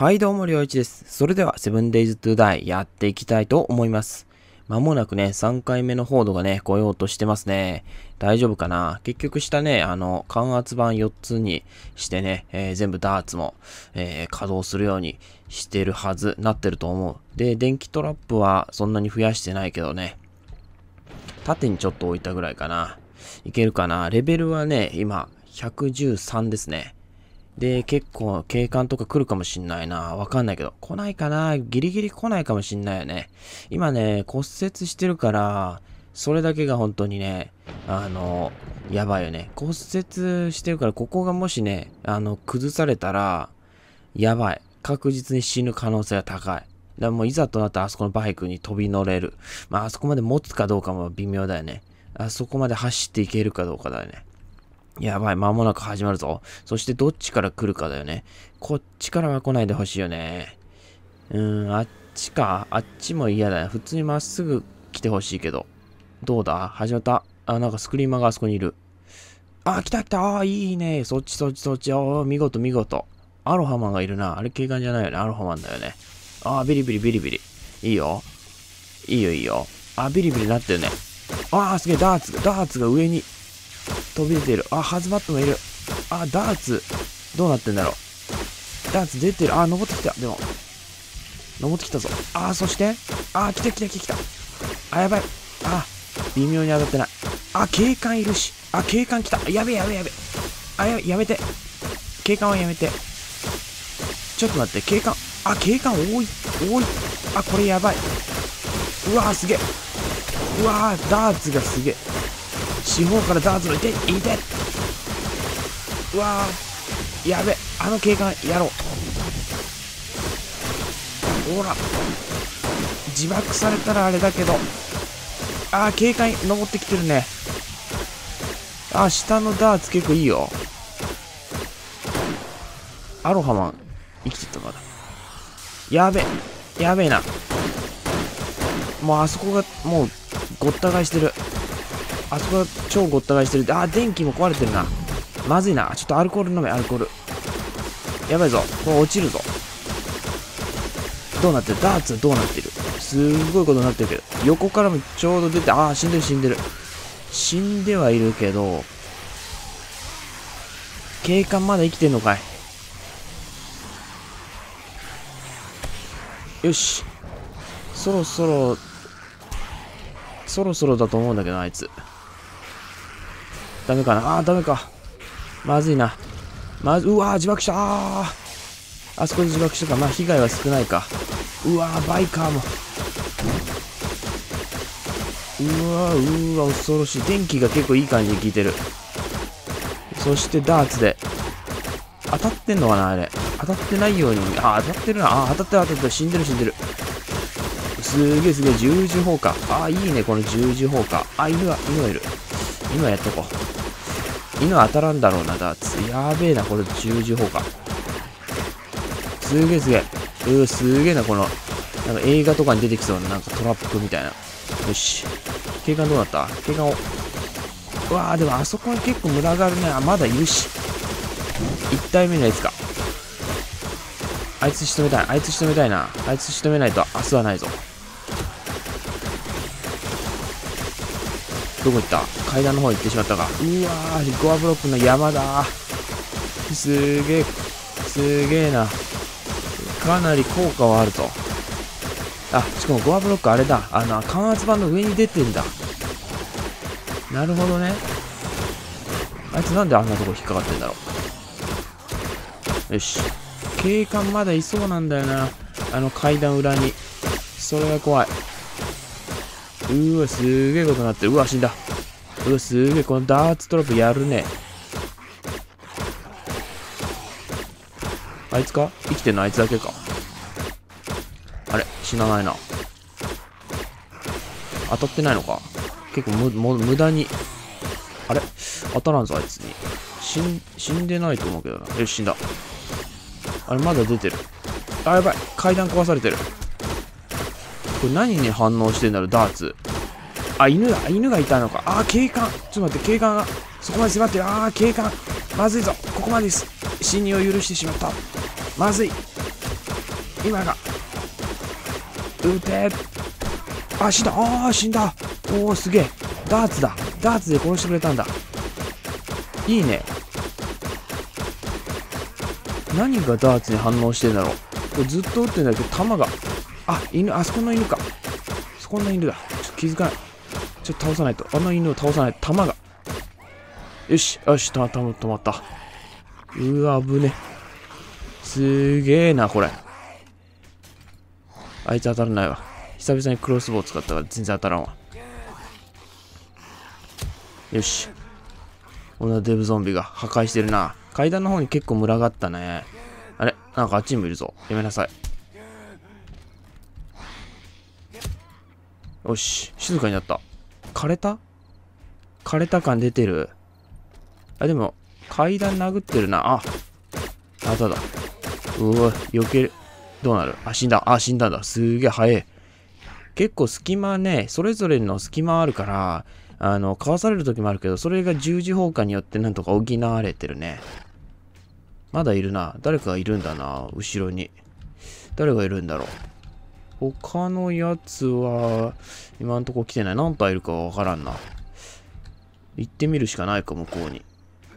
はい、どうも、りょういちです。それでは、セブンデイズトゥダイやっていきたいと思います。まもなくね、3回目のフォードがね、来ようとしてますね。大丈夫かな？結局下ね、あの、感圧板4つにしてね、えー全部ダーツも、えー稼働するようにしてるはず、なってると思う。で、電気トラップはそんなに増やしてないけどね。縦にちょっと置いたぐらいかな。いけるかな？レベルはね、今、113ですね。で、結構警官とか来るかもしんないな。わかんないけど。来ないかなギリギリ来ないかもしんないよね。今ね、骨折してるから、それだけが本当にね、あの、やばいよね。骨折してるから、ここがもしね、あの、崩されたら、やばい。確実に死ぬ可能性が高い。だからもういざとなったらあそこのバイクに飛び乗れる。まあ、あそこまで持つかどうかも微妙だよね。あそこまで走っていけるかどうかだよね。やばい、間もなく始まるぞ。そしてどっちから来るかだよね。こっちからは来ないでほしいよね。うーん、あっちか。あっちも嫌だよ。普通にまっすぐ来てほしいけど。どうだ？始まった？あ、なんかスクリーマーがあそこにいる。あ、来た来た。あ、いいね。そっちそっちそっち。おー見事見事。アロハマンがいるな。あれ警官じゃないよね。アロハマンだよね。あ、ビリビリビリビリ。いいよ。いいよいいよ。あ、ビリビリなってるね。あー、すげえ。ダーツ、ダーツが上に飛び出てる。あ、ハズマットもいる。あ、ダーツ、どうなってんだろう。ダーツ出てる。あ、登ってきた。でも、登ってきたぞ。あ、そして、あ、来た来た来た来た。あ、やばい。あ、微妙に当たってない。あ、警官いるし。あ、警官来た。やべえやべえやべえ。あ、ややめて。警官はやめて。ちょっと待って、警官。あ、警官多い。多い。あ、これやばい。うわーすげえ。うわーダーツがすげえ。四方からダーツのいていて。うわーやべあの警官やろう。ほら自爆されたらあれだけど。あー警官登ってきてるね。あー下のダーツ結構いいよ。アロハマン生きてたまだ。やべやべえな。もうあそこがもうごった返してる。あそこが超ごった返してる。あー、電気も壊れてるな。まずいな。ちょっとアルコール飲め、アルコール。やばいぞ。これ落ちるぞ。どうなってる？ダーツどうなってる？すんごいことになってるけど。横からもちょうど出て、あー、死んでる死んでる。死んではいるけど、警官まだ生きてんのかいよし。そろそろ、そろそろだと思うんだけど、あいつ。ダメかな？あー、ダメか。まずいな。まず、うわー、自爆したあーあそこで自爆したか。まあ、被害は少ないか。うわー、バイカーも。うわー、うわ、恐ろしい。電気が結構いい感じに効いてる。そして、ダーツで。当たってんのかなあれ。当たってないように。あー、当たってるな。あー、当たってる当たってる。死んでる死んでる。すげえすげえ、十字砲火。あー、いいね、この十字砲火。あ、犬が、犬がいる。犬はやっとこう。犬当たらんだろうな、ダーツ。やべえな、これ十字砲火。すげえすげえ。うー、すげえな、この、なんか映画とかに出てきそうな、なんかトラップみたいな。よし。警官どうなった？警官を。うわー、でもあそこに結構群がるね。あ、まだいるし。1体目のやつか。あいつ仕留めたい。あいつ仕留めたいな。あいつ仕留めないと明日はないぞ。どこ行った？階段の方行ってしまったか。うわー、ゴアブロックの山だすげえ、すげえな。かなり効果はあると。あ、しかもゴアブロックあれだ。あの、感圧板の上に出てんだ。なるほどね。あいつなんであんなとこ引っかかってんだろう。よし。警官まだいそうなんだよな。あの階段裏に。それが怖い。うわ、すげえことになってる。うわ、死んだ。うわ、すげえ、このダーツトラップやるね。あいつか？生きてんのあいつだけか。あれ死なないな。当たってないのか結構む、む、無駄に。あれ？当たらんぞ、あいつに。死ん、死んでないと思うけどな。よし、死んだ。あれ、まだ出てる。あ、やばい。階段壊されてる。これ何に反応してんだろう、ダーツ。あ、犬だ。犬がいたのか。あ、警官。ちょっと待って、警官が、そこまで迫ってる。あー、警官。まずいぞ。ここまでです。侵入を許してしまった。まずい。今が撃てあ死んだああ死んだおおすげえダーツだダーツで殺してくれたんだいいね何がダーツに反応してんだろうこれずっと撃ってんだけど弾があ犬あそこの犬かそこの犬だちょっと気づかないちょっと倒さないと。あの犬を倒さない。と弾が。よしよし止まった止まったうわ危ね。すげえなこれ。あいつ当たらないわ。久々にクロスボウ使ったから全然当たらんわ。よし。こんなデブゾンビが破壊してるな。階段の方に結構群がったね。あれなんかあっちにもいるぞ。やめなさい。よし。静かになった。枯れた？枯れた感出てるあでも階段殴ってるなああただうわ避けるどうなる？あ死んだあ死んだんだすげえ早い結構隙間ねそれぞれの隙間あるからあのかわされる時もあるけどそれが十字砲火によってなんとか補われてるねまだいるな。誰かがいるんだな。後ろに。誰がいるんだろう。他のやつは、今んとこ来てない。何体いるかわからんな。行ってみるしかないか、向こうに。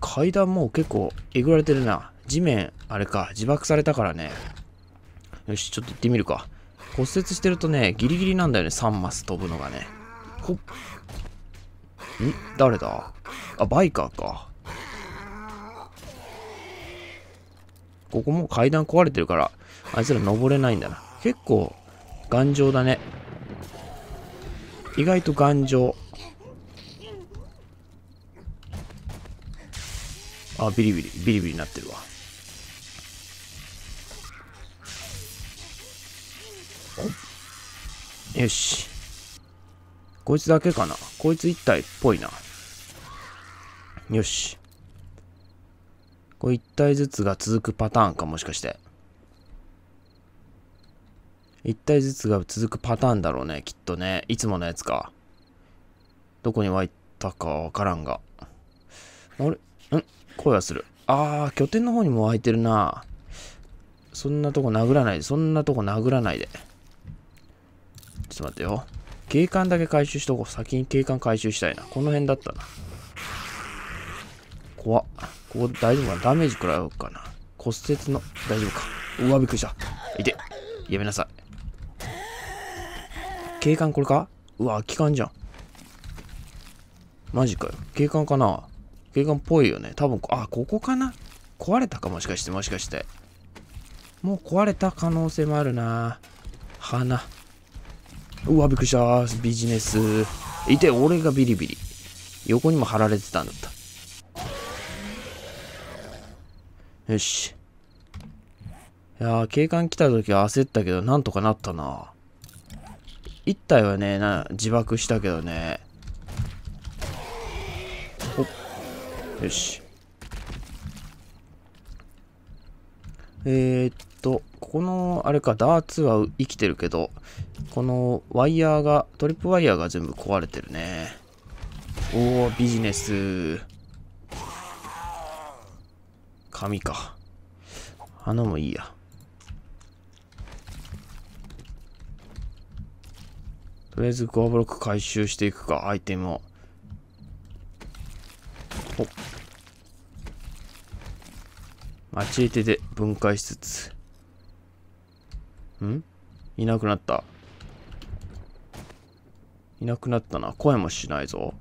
階段も結構えぐられてるな。地面、あれか、自爆されたからね。よし、ちょっと行ってみるか。骨折してるとね、ギリギリなんだよね、3マス飛ぶのがね。ほっ。ん誰だ？あ、バイカーか。ここも階段壊れてるから、あいつら登れないんだな。結構、頑丈だね。意外と頑丈。あ、ビリビリ、ビリビリになってるわ。よし。こいつだけかな？こいつ一体っぽいな。よし。これ1体ずつが続くパターンかもしかして。1体ずつが続くパターンだろうね、きっとね。いつものやつか。どこに湧いたかわからんが。あれ？ん？声はする。あー、拠点の方にも湧いてるな。そんなとこ殴らないで。そんなとこ殴らないで。ちょっと待ってよ。警官だけ回収しとこう。先に警官回収したいな。この辺だったな。怖っ。ここ大丈夫かな？ダメージ食らうかな骨折の、大丈夫か。うわ、びっくりした。いて。やめなさい。警官これか？うわ、空き缶じゃん。マジかよ。警官かな？警官っぽいよね。多分、あ、ここかな？壊れたかもしかして、もしかして。もう壊れた可能性もあるな花。うわ、びっくりした。ビジネス。いて、俺がビリビリ。横にも貼られてたんだった。よし。いやー、警官来た時は焦ったけど、なんとかなったな。一体はね、な、自爆したけどね。よし。えー、っと、ここの、あれか、ダーツは生きてるけど、このワイヤーが、トリップワイヤーが全部壊れてるね。おー、ビジネス。紙か。花もいいや。とりあえずゴアブロック回収していくか、アイテムを。ほマチエテで分解しつつ。ん？いなくなった。いなくなったな。声もしないぞ。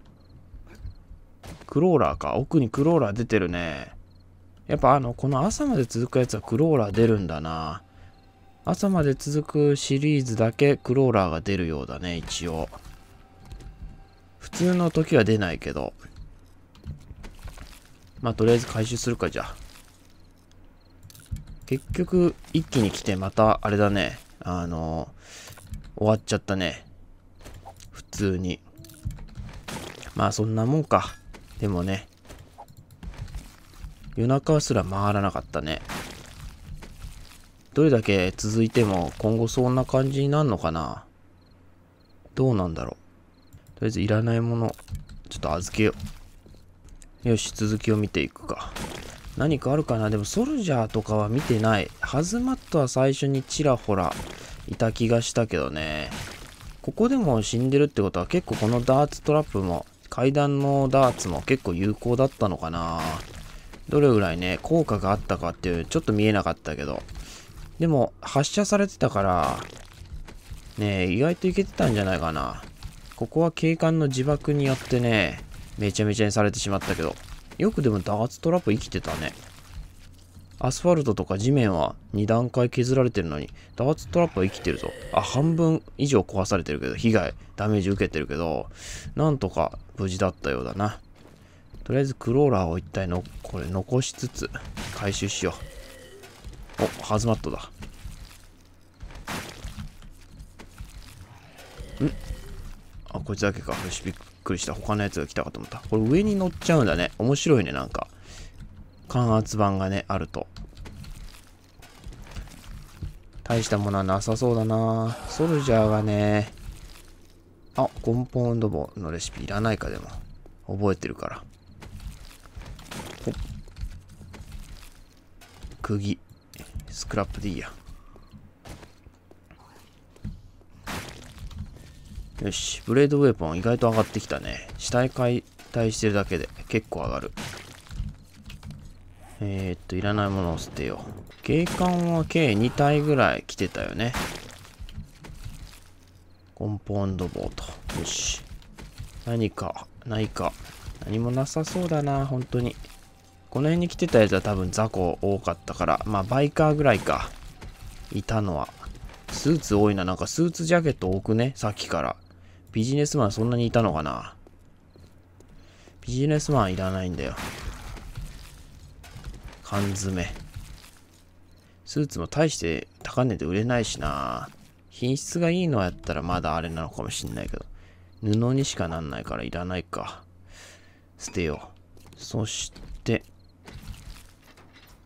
クローラーか。奥にクローラー出てるね。やっぱあの、この朝まで続くやつはクローラー出るんだな。朝まで続くシリーズだけクローラーが出るようだね、一応。普通の時は出ないけど。まあ、とりあえず回収するか、じゃあ。結局、一気に来て、また、あれだね。あの、終わっちゃったね。普通に。まあ、そんなもんか。でもね、夜中すら回らなかったね。どれだけ続いても今後そんな感じになるのかな？どうなんだろう？とりあえずいらないもの、ちょっと預けよう。よし、続きを見ていくか。何かあるかな？でもソルジャーとかは見てない。ハズマットは最初にちらほらいた気がしたけどね。ここでも死んでるってことは結構このダーツトラップも階段のダーツも結構有効だったのかな？どれぐらいね、効果があったかっていう、ちょっと見えなかったけど。でも、発射されてたから、ねえ意外といけてたんじゃないかな。ここは警官の自爆によってね、めちゃめちゃにされてしまったけど。よくでもダーツトラップ生きてたね。アスファルトとか地面は2段階削られてるのに、ダーツトラップは生きてるぞ。あ、半分以上壊されてるけど、被害、ダメージ受けてるけど、なんとか無事だったようだな。とりあえずクローラーを一体の、これ残しつつ、回収しよう。お、ハズマットだ。ん？あ、こいつだけか。よし、びっくりした。他のやつが来たかと思った。これ上に乗っちゃうんだね。面白いね、なんか。感圧板がね、あると。大したものはなさそうだなソルジャーがね、あ、コンポーンド棒のレシピいらないかでも。覚えてるから。釘。スクラップでいいや。よし、ブレードウェポン意外と上がってきたね。死体解体してるだけで結構上がる。えー、っと、いらないものを捨てよう。警官は計2体ぐらい来てたよね。コンポーンド棒と。よし。何か、ないか。何もなさそうだな、本当に。この辺に来てたやつは多分雑魚多かったから、まあバイカーぐらいか。いたのは。スーツ多いな。なんかスーツジャケット多くね？さっきから。ビジネスマンそんなにいたのかな？ビジネスマンいらないんだよ。缶詰。スーツも大して高値で売れないしな。品質がいいのやったらまだあれなのかもしんないけど。布にしかなんないからいらないか。捨てよう。そして、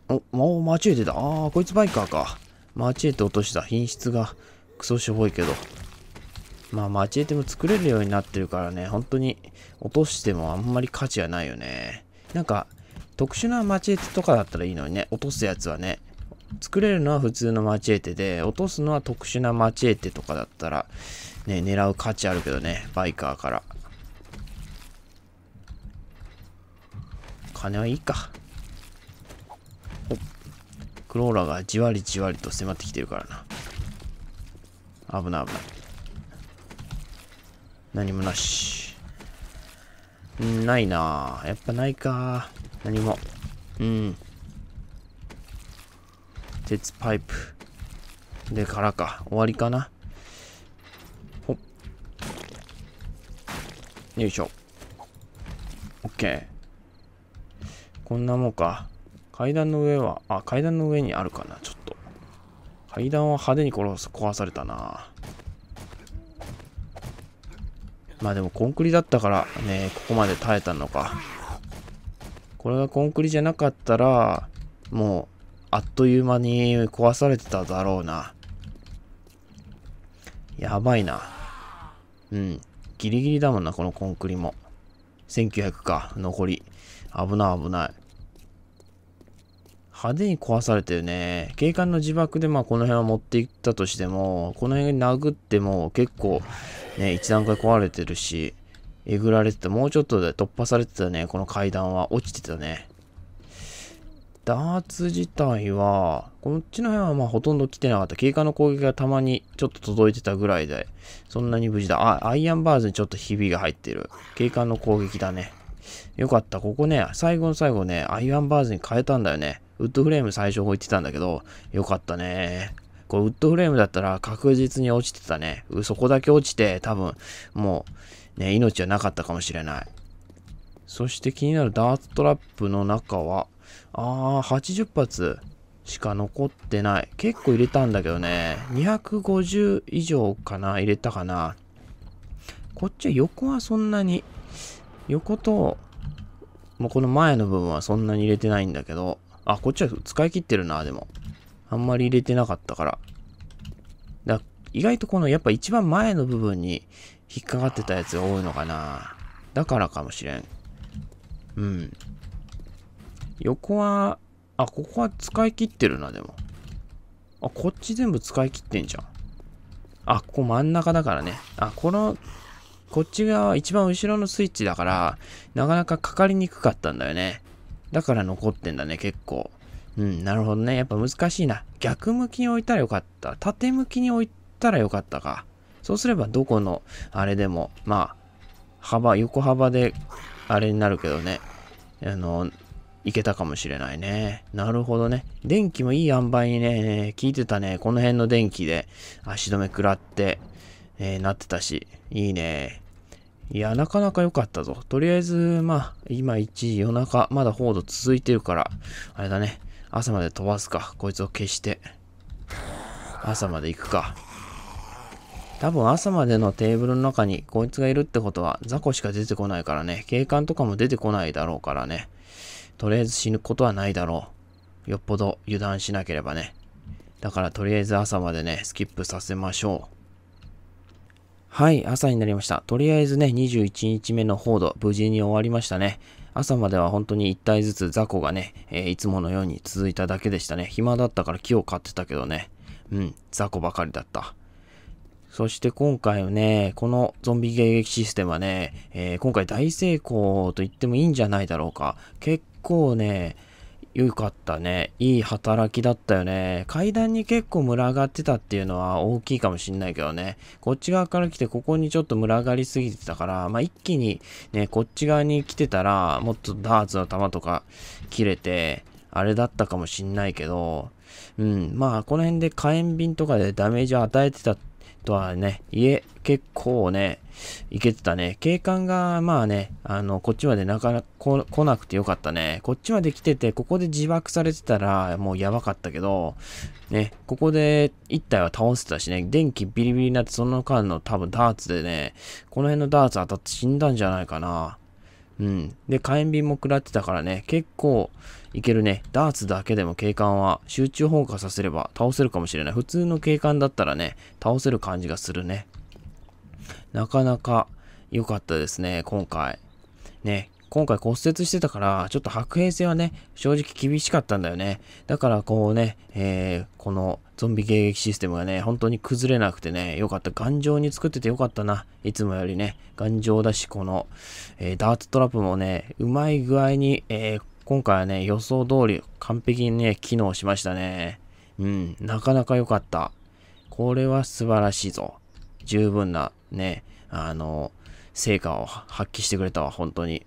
お、もう間違えてた？ああ、こいつバイカーか。間違えて落とした。品質がクソしょぼいけど。まあ、マチエテも作れるようになってるからね、本当に落としてもあんまり価値はないよね。なんか、特殊なマチエテとかだったらいいのにね、落とすやつはね。作れるのは普通のマチエテで、落とすのは特殊なマチエテとかだったら、ね、狙う価値あるけどね、バイカーから。金はいいか。クローラがじわりじわりと迫ってきてるからな。危ない危ない。何もなし。んないなやっぱないか何も。うん。鉄パイプ。でからか。終わりかな。ほっ。よいしょ。オッケー。こんなもんか。階段の上は、あ、階段の上にあるかな、ちょっと。階段は派手に殺す壊されたなまあでもコンクリだったからね、ここまで耐えたのか。これがコンクリじゃなかったら、もう、あっという間に壊されてただろうな。やばいな。うん。ギリギリだもんな、このコンクリも。1900か、残り。危ない危ない。派手に壊されてるね。警官の自爆でまあこの辺は持っていったとしても、この辺殴っても結構ね、一段階壊れてるし、えぐられてた。もうちょっとで突破されてたね。この階段は落ちてたね。ダーツ自体は、こっちの辺はまあほとんど来てなかった。警官の攻撃がたまにちょっと届いてたぐらいで、そんなに無事だ。あ、アイアンバーズにちょっとひびが入ってる。警官の攻撃だね。よかった。ここね、最後の最後ね、アイアンバーズに変えたんだよね。ウッドフレーム最初置いてたんだけど、よかったね。これウッドフレームだったら確実に落ちてたね。そこだけ落ちて多分もうね、命はなかったかもしれない。そして気になるダーツトラップの中は、あー、80発しか残ってない。結構入れたんだけどね、250以上かな入れたかな。こっちは横はそんなに、横と、もうこの前の部分はそんなに入れてないんだけど、あ、こっちは使い切ってるな、でも。あんまり入れてなかったから。だ意外とこのやっぱ一番前の部分に引っかかってたやつが多いのかな。だからかもしれん。うん。横はあ、ここは使い切ってるな、でも。あ、こっち全部使い切ってんじゃん。あ、ここ真ん中だからね。あ、この、こっち側一番後ろのスイッチだから、なかなかかかりにくかったんだよね。だから残ってんだね、結構。うん、なるほどね。やっぱ難しいな。逆向きに置いたらよかった。縦向きに置いたらよかったか。そうすればどこの、あれでも、まあ、幅、横幅で、あれになるけどね。あの、いけたかもしれないね。なるほどね。電気もいい塩梅にね、効いてたね。この辺の電気で足止め食らって、えー、なってたし。いいね。いや、なかなか良かったぞ。とりあえず、まあ、今1時夜中、まだ報道続いてるから、あれだね。朝まで飛ばすか。こいつを消して。朝まで行くか。多分朝までのテーブルの中にこいつがいるってことは雑魚しか出てこないからね。警官とかも出てこないだろうからね。とりあえず死ぬことはないだろう。よっぽど油断しなければね。だからとりあえず朝までね、スキップさせましょう。はい、朝になりました。とりあえずね、21日目の報道、無事に終わりましたね。朝までは本当に1体ずつ雑魚がね、えー、いつものように続いただけでしたね。暇だったから木を買ってたけどね。うん、雑魚ばかりだった。そして今回はね、このゾンビ迎撃システムはね、えー、今回大成功と言ってもいいんじゃないだろうか。結構ね、よかったね。いい働きだったよね。階段に結構群がってたっていうのは大きいかもしんないけどね。こっち側から来てここにちょっと群がりすぎてたから、まあ、一気にね、こっち側に来てたら、もっとダーツの弾とか切れて、あれだったかもしんないけど、うん、まあ、この辺で火炎瓶とかでダメージを与えてたとはね、家結構ね、いけてたね。警官が、まあね、あの、こっちまでなかなか来なくてよかったね。こっちまで来てて、ここで自爆されてたら、もうやばかったけど、ね、ここで一体は倒せたしね、電気ビリビリになって、その間の多分ダーツでね、この辺のダーツ当たって死んだんじゃないかな。うん。で、火炎瓶も食らってたからね、結構いけるね。ダーツだけでも警官は集中砲火させれば倒せるかもしれない。普通の警官だったらね、倒せる感じがするね。なかなか良かったですね、今回。ね、今回骨折してたから、ちょっと白兵性はね、正直厳しかったんだよね。だからこうね、えー、このゾンビ迎撃システムがね、本当に崩れなくてね、よかった。頑丈に作っててよかったな。いつもよりね、頑丈だし、この、えー、ダーツトラップもね、うまい具合に、えー、今回はね、予想通り完璧にね、機能しましたね。うん、なかなか良かった。これは素晴らしいぞ。十分なね、あの、成果を発揮してくれたわ、本当に。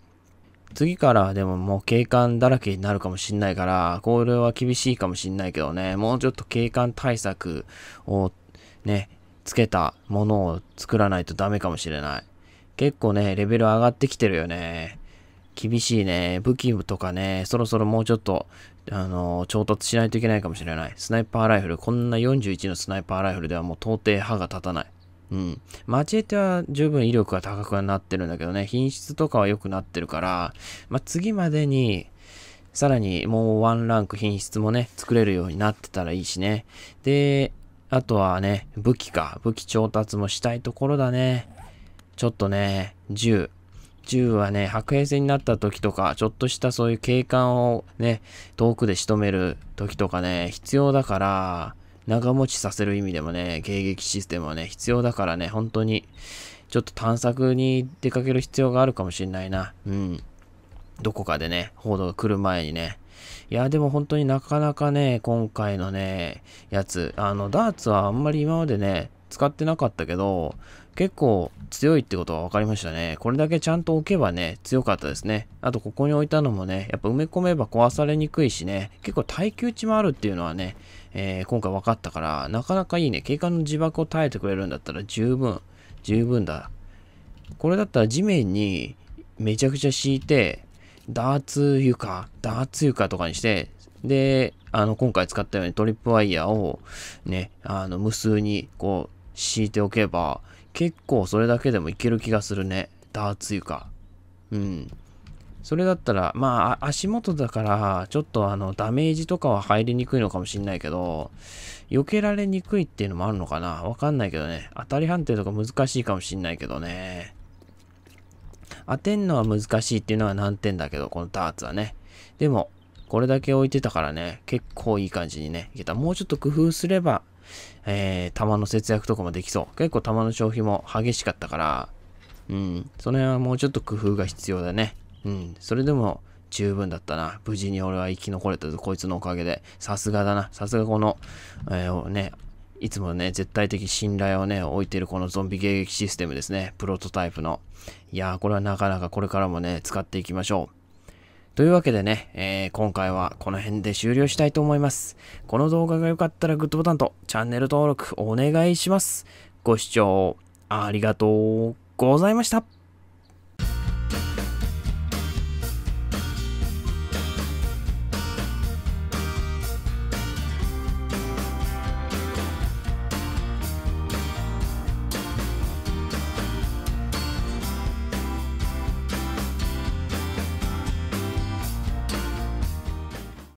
次からでももう警官だらけになるかもしんないから、これは厳しいかもしんないけどね、もうちょっと警官対策をね、つけたものを作らないとダメかもしれない。結構ね、レベル上がってきてるよね。厳しいね。武器とかね、そろそろもうちょっと、あの、調達しないといけないかもしれない。スナイパーライフル、こんな41のスナイパーライフルではもう到底歯が立たない。うん。マチエテは十分威力が高くなってるんだけどね、品質とかは良くなってるから、まあ、次までに、さらにもうワンランク品質もね、作れるようになってたらいいしね。で、あとはね、武器か。武器調達もしたいところだね。ちょっとね、銃。銃はね、白兵戦になった時とか、ちょっとしたそういう警官をね、遠くで仕留める時とかね、必要だから、長持ちさせる意味でもね、迎撃システムはね、必要だからね、本当に、ちょっと探索に出かける必要があるかもしんないな。うん。どこかでね、報道が来る前にね。いや、でも本当になかなかね、今回のね、やつ、あの、ダーツはあんまり今までね、使ってなかったけど、結構強いってことは分かりましたね。これだけちゃんと置けばね、強かったですね。あと、ここに置いたのもね、やっぱ埋め込めば壊されにくいしね、結構耐久値もあるっていうのはね、えー、今回分かったから、なかなかいいね。警官の自爆を耐えてくれるんだったら十分、十分だ。これだったら地面にめちゃくちゃ敷いて、ダーツ床、ダーツ床とかにして、で、あの、今回使ったようにトリップワイヤーをね、あの、無数にこう、敷いておけば、結構それだけでもいける気がするね。ダーツ床。うん。それだったら、まあ、足元だから、ちょっとあの、ダメージとかは入りにくいのかもしんないけど、避けられにくいっていうのもあるのかなわかんないけどね。当たり判定とか難しいかもしんないけどね。当てんのは難しいっていうのは難点だけど、このダーツはね。でも、これだけ置いてたからね、結構いい感じにね、いけた。もうちょっと工夫すれば、えー、弾の節約とかもできそう。結構弾の消費も激しかったから、うん、その辺はもうちょっと工夫が必要だね。うん、それでも十分だったな。無事に俺は生き残れたぞ、こいつのおかげで。さすがだな。さすがこの、えー、ね、いつもね、絶対的信頼をね、置いてるこのゾンビ迎撃システムですね。プロトタイプの。いやー、これはなかなかこれからもね、使っていきましょう。というわけでね、えー、今回はこの辺で終了したいと思います。この動画が良かったらグッドボタンとチャンネル登録お願いします。ご視聴ありがとうございました。